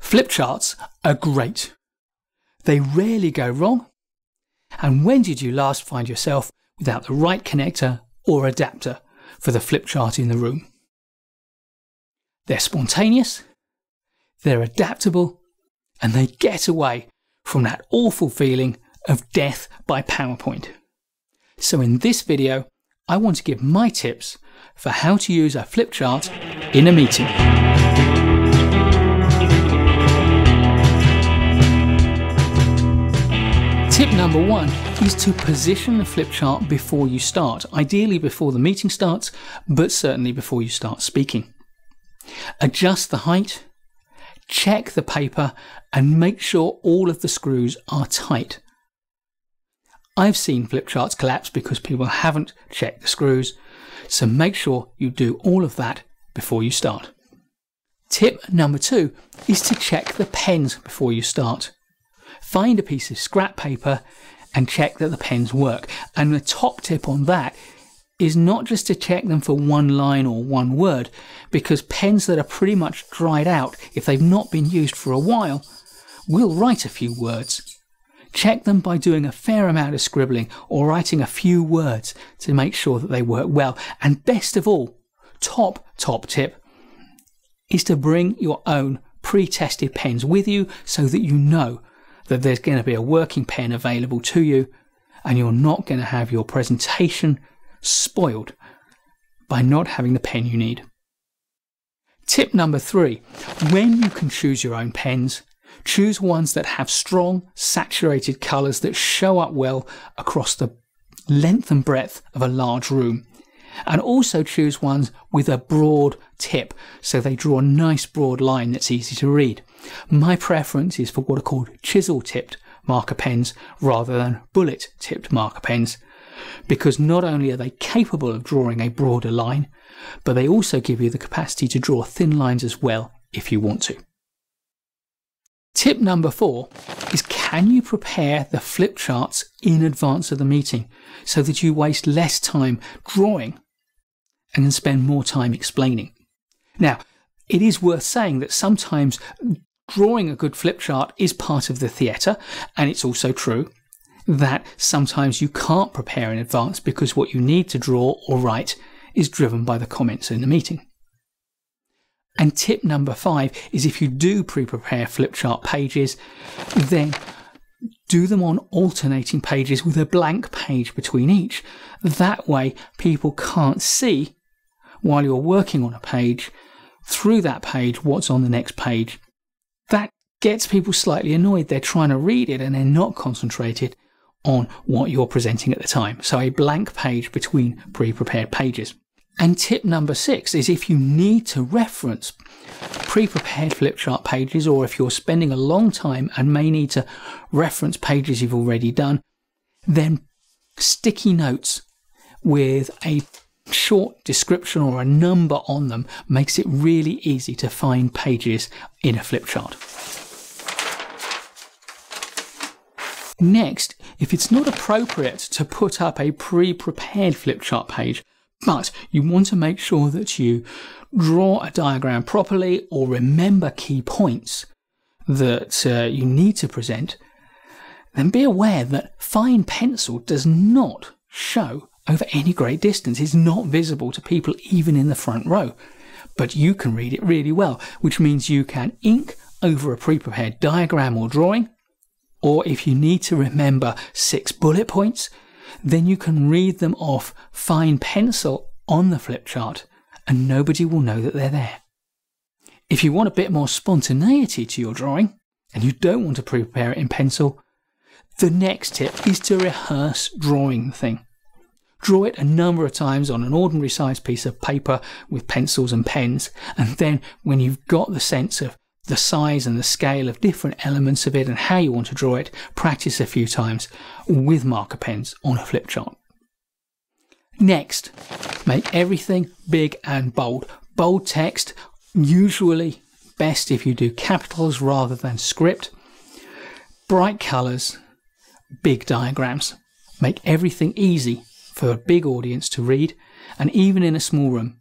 Flip charts are great. They rarely go wrong. And when did you last find yourself without the right connector or adapter for the flip chart in the room? They're spontaneous, they're adaptable, and they get away from that awful feeling of death by PowerPoint. So in this video, I want to give my tips for how to use a flip chart in a meeting. Number one is to position the flip chart before you start, ideally before the meeting starts, but certainly before you start speaking. Adjust the height, check the paper, and make sure all of the screws are tight. I've seen flip charts collapse because people haven't checked the screws, so make sure you do all of that before you start. Tip number two is to check the pens before you start find a piece of scrap paper and check that the pens work. And the top tip on that is not just to check them for one line or one word, because pens that are pretty much dried out, if they've not been used for a while, will write a few words. Check them by doing a fair amount of scribbling or writing a few words to make sure that they work well. And best of all, top, top tip, is to bring your own pre-tested pens with you so that you know that there's going to be a working pen available to you and you're not going to have your presentation spoiled by not having the pen you need. Tip number three when you can choose your own pens, choose ones that have strong, saturated colours that show up well across the length and breadth of a large room. And also choose ones with a broad tip so they draw a nice broad line that's easy to read. My preference is for what are called chisel tipped marker pens rather than bullet tipped marker pens because not only are they capable of drawing a broader line, but they also give you the capacity to draw thin lines as well if you want to. Tip number four is can you prepare the flip charts in advance of the meeting so that you waste less time drawing and can spend more time explaining? Now, it is worth saying that sometimes drawing a good flip chart is part of the theatre, and it's also true that sometimes you can't prepare in advance because what you need to draw or write is driven by the comments in the meeting. And tip number five is if you do pre prepare flip chart pages, then do them on alternating pages with a blank page between each. That way, people can't see while you're working on a page through that page what's on the next page that gets people slightly annoyed. They're trying to read it and they're not concentrated on what you're presenting at the time. So a blank page between pre-prepared pages. And tip number six is if you need to reference pre-prepared flipchart pages or if you're spending a long time and may need to reference pages you've already done, then sticky notes with a short description or a number on them makes it really easy to find pages in a flip chart. Next, if it's not appropriate to put up a pre-prepared flip chart page, but you want to make sure that you draw a diagram properly or remember key points that uh, you need to present, then be aware that fine pencil does not show over any great distance is not visible to people even in the front row. But you can read it really well, which means you can ink over a pre-prepared diagram or drawing, or if you need to remember six bullet points, then you can read them off fine pencil on the flip chart and nobody will know that they're there. If you want a bit more spontaneity to your drawing and you don't want to pre-prepare it in pencil, the next tip is to rehearse drawing the thing. Draw it a number of times on an ordinary sized piece of paper with pencils and pens, and then when you've got the sense of the size and the scale of different elements of it and how you want to draw it, practice a few times with marker pens on a flip chart. Next, make everything big and bold. Bold text, usually best if you do capitals rather than script. Bright colours, big diagrams. Make everything easy for a big audience to read, and even in a small room,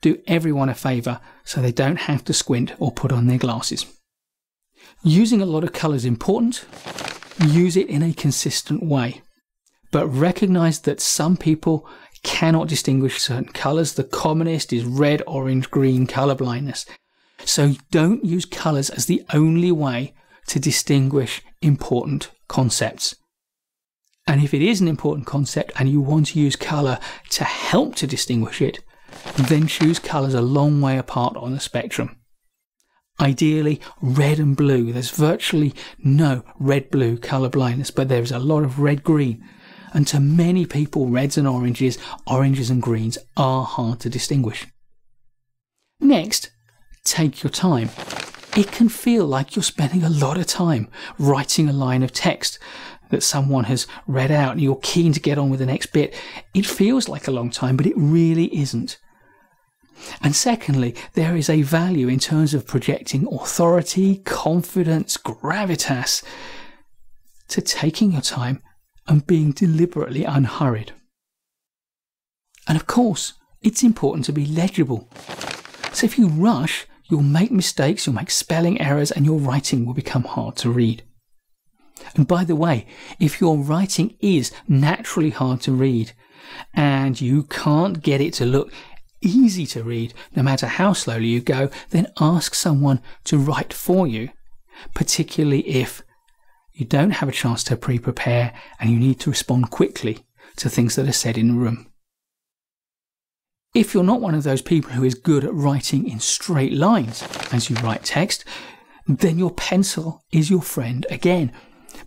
do everyone a favour so they don't have to squint or put on their glasses. Using a lot of colour is important. Use it in a consistent way. But recognize that some people cannot distinguish certain colours. The commonest is red, orange, green colour blindness. So don't use colours as the only way to distinguish important concepts. And if it is an important concept and you want to use colour to help to distinguish it, then choose colours a long way apart on the spectrum. Ideally, red and blue. There's virtually no red blue colour blindness, but there is a lot of red green. And to many people, reds and oranges, oranges and greens are hard to distinguish. Next, take your time. It can feel like you're spending a lot of time writing a line of text that someone has read out and you're keen to get on with the next bit. It feels like a long time, but it really isn't. And secondly, there is a value in terms of projecting authority, confidence, gravitas to taking your time and being deliberately unhurried. And of course, it's important to be legible. So if you rush, you'll make mistakes, you'll make spelling errors, and your writing will become hard to read. And by the way, if your writing is naturally hard to read and you can't get it to look easy to read, no matter how slowly you go, then ask someone to write for you, particularly if you don't have a chance to pre prepare and you need to respond quickly to things that are said in the room. If you're not one of those people who is good at writing in straight lines as you write text, then your pencil is your friend again,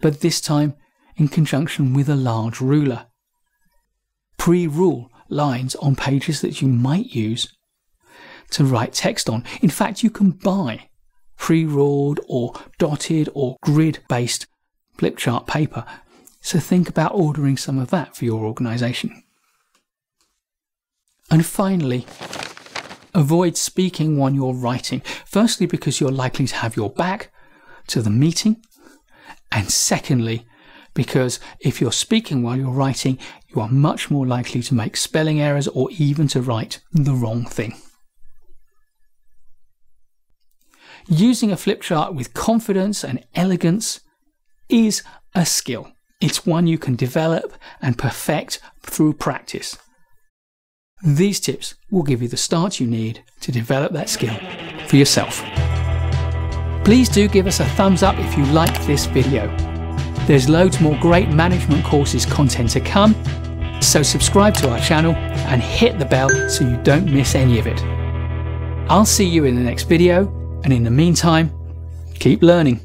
but this time in conjunction with a large ruler. Pre rule lines on pages that you might use to write text on. In fact, you can buy pre-ruled or dotted or grid-based flip chart paper. So think about ordering some of that for your organisation. And finally, avoid speaking when you're writing. Firstly, because you're likely to have your back to the meeting. And secondly, because if you're speaking while you're writing, you are much more likely to make spelling errors or even to write the wrong thing. Using a flip chart with confidence and elegance is a skill. It's one you can develop and perfect through practice. These tips will give you the start you need to develop that skill for yourself. Please do give us a thumbs up if you like this video. There's loads more great management courses content to come, so subscribe to our channel and hit the bell so you don't miss any of it. I'll see you in the next video, and in the meantime, keep learning.